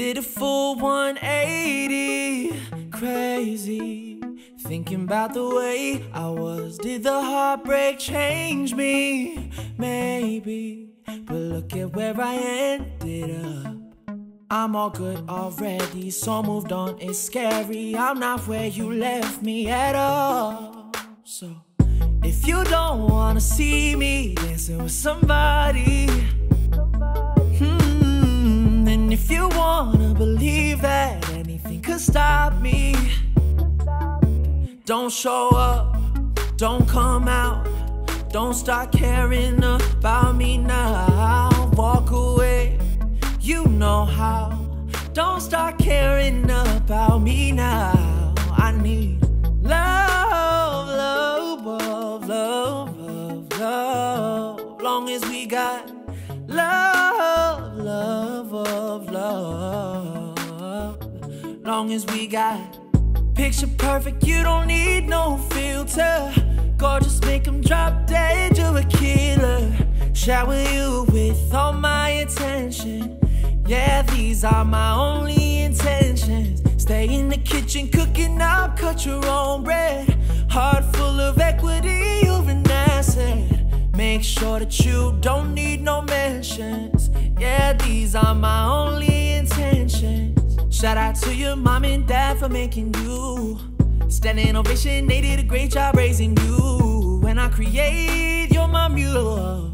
Did a full 180, crazy. Thinking about the way I was. Did the heartbreak change me? Maybe. But look at where I ended up. I'm all good already, so moved on. It's scary. I'm not where you left me at all. So, if you don't wanna see me dancing with somebody, stop me, don't show up, don't come out, don't start caring about me now. Walk away, you know how. Don't start caring about me now. I need love, love, love, love, love. Long as we got love, Long as we got picture perfect, you don't need no filter. Gorgeous, make 'em drop dead, you're a killer. Shower you with all my attention. Yeah, these are my only intentions. Stay in the kitchen, cooking up, cut your own bread. Heart full of equity, you're an asset. Make sure that you don't need no mentions. Yeah, these are my only. Shout out to your mom and dad for making you. Standing ovation, they did a great job raising you. When I create, your mom, you're my muse.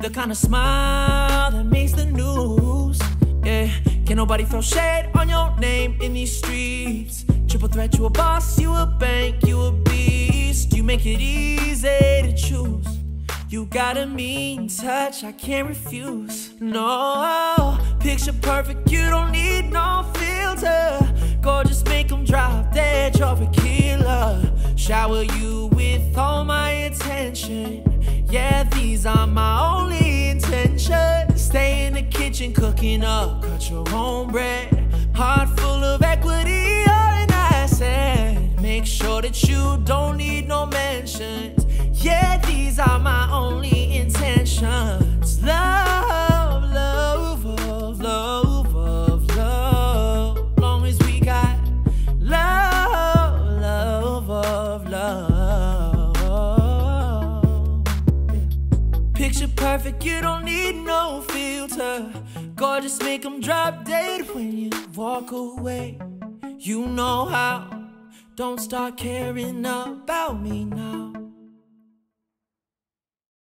The kind of smile that makes the news. Yeah, can nobody throw shade on your name in these streets? Triple threat, you a boss, you a bank, you a beast. You make it easy to choose. You got a mean touch, I can't refuse. No, picture perfect, you don't need no filter. Gorgeous, make 'em drop dead, you're a killer. Shower you with all my attention. Yeah, these are my only intentions. Stay in the kitchen, cooking up, cut your own bread. Heart full of equity, you're an. Make sure that you don't need no mentions. Yeah, these are my only intentions. Picture perfect, you don't need no filter. Gorgeous, make 'em drop dead when you walk away. You know how. Don't start caring about me now.